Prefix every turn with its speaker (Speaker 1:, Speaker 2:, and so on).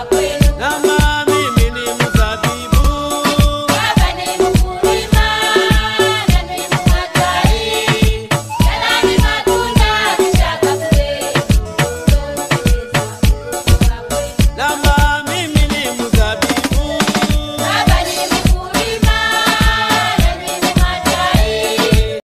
Speaker 1: agua.